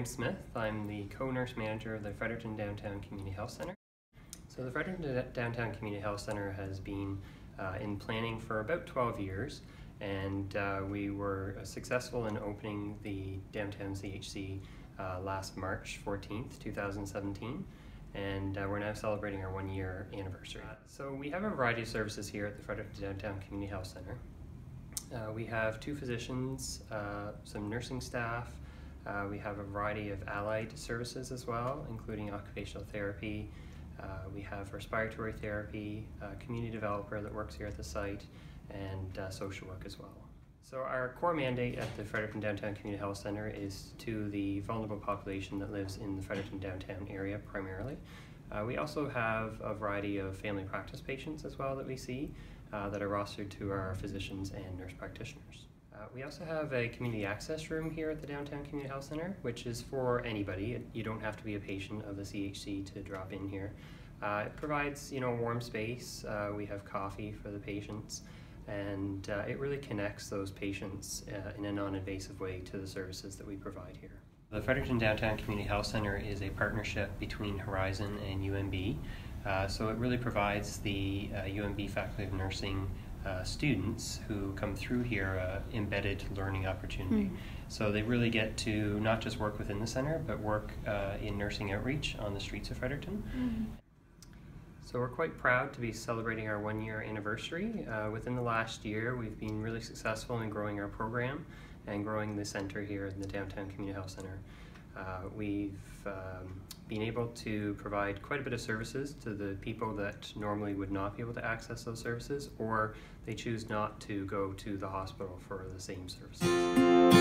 Graham Smith. I'm the co-nurse manager of the Fredericton Downtown Community Health Center. So the Fredericton Downtown Community Health Center has been uh, in planning for about 12 years and uh, we were successful in opening the downtown CHC uh, last March 14th, 2017 and uh, we're now celebrating our one year anniversary. so we have a variety of services here at the Fredericton Downtown Community Health Center. Uh, we have two physicians, uh, some nursing staff, uh, we have a variety of allied services as well, including occupational therapy. Uh, we have respiratory therapy, a community developer that works here at the site, and uh, social work as well. So our core mandate at the Fredericton Downtown Community Health Center is to the vulnerable population that lives in the Fredericton downtown area primarily. Uh, we also have a variety of family practice patients as well that we see uh, that are rostered to our physicians and nurse practitioners. Uh, we also have a community access room here at the Downtown Community Health Center, which is for anybody. You don't have to be a patient of the CHC to drop in here. Uh, it provides, you know, warm space. Uh, we have coffee for the patients, and uh, it really connects those patients uh, in a non-invasive way to the services that we provide here. The Fredericton Downtown Community Health Center is a partnership between Horizon and UNB, Uh, so it really provides the UNB Faculty of Nursing uh, students who come through here uh, embedded learning opportunity. Mm. So they really get to not just work within the center, but work uh, in nursing outreach on the streets of Fredericton. Mm. So we're quite proud to be celebrating our one year anniversary. Uh, within the last year, we've been really successful in growing our program and growing the center here in the Downtown Community Health Center. Uh, we've um, been able to provide quite a bit of services to the people that normally would not be able to access those services or they choose not to go to the hospital for the same services.